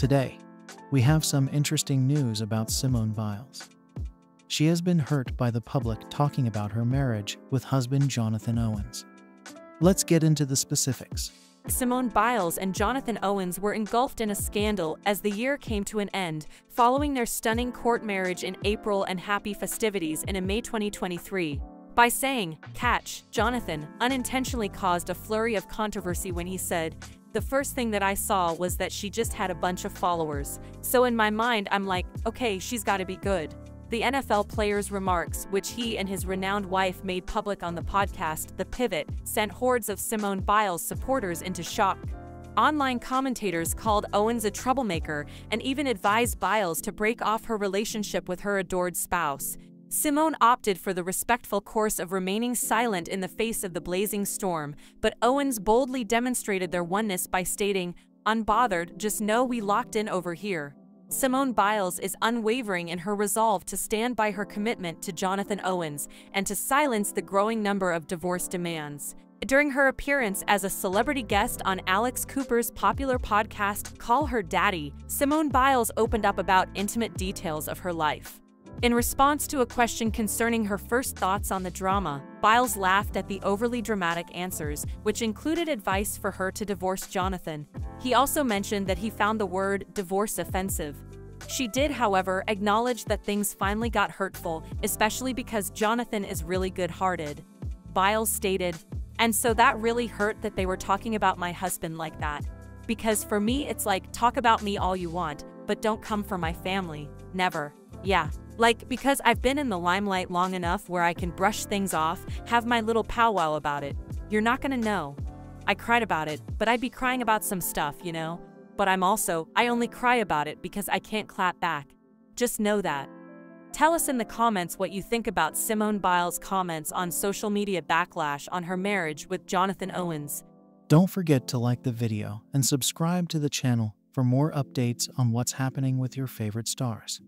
Today, we have some interesting news about Simone Biles. She has been hurt by the public talking about her marriage with husband Jonathan Owens. Let's get into the specifics. Simone Biles and Jonathan Owens were engulfed in a scandal as the year came to an end, following their stunning court marriage in April and happy festivities in May 2023. By saying, catch, Jonathan unintentionally caused a flurry of controversy when he said, the first thing that I saw was that she just had a bunch of followers. So in my mind, I'm like, okay, she's gotta be good. The NFL player's remarks, which he and his renowned wife made public on the podcast The Pivot, sent hordes of Simone Biles supporters into shock. Online commentators called Owens a troublemaker and even advised Biles to break off her relationship with her adored spouse. Simone opted for the respectful course of remaining silent in the face of the blazing storm, but Owens boldly demonstrated their oneness by stating, Unbothered, just know we locked in over here. Simone Biles is unwavering in her resolve to stand by her commitment to Jonathan Owens and to silence the growing number of divorce demands. During her appearance as a celebrity guest on Alex Cooper's popular podcast Call Her Daddy, Simone Biles opened up about intimate details of her life. In response to a question concerning her first thoughts on the drama, Biles laughed at the overly dramatic answers, which included advice for her to divorce Jonathan. He also mentioned that he found the word divorce offensive. She did, however, acknowledge that things finally got hurtful, especially because Jonathan is really good-hearted. Biles stated, and so that really hurt that they were talking about my husband like that. Because for me, it's like, talk about me all you want, but don't come for my family. Never. Yeah, like, because I've been in the limelight long enough where I can brush things off, have my little powwow about it. You're not gonna know. I cried about it, but I'd be crying about some stuff, you know? But I'm also, I only cry about it because I can't clap back. Just know that. Tell us in the comments what you think about Simone Biles' comments on social media backlash on her marriage with Jonathan Owens. Don't forget to like the video and subscribe to the channel for more updates on what's happening with your favorite stars.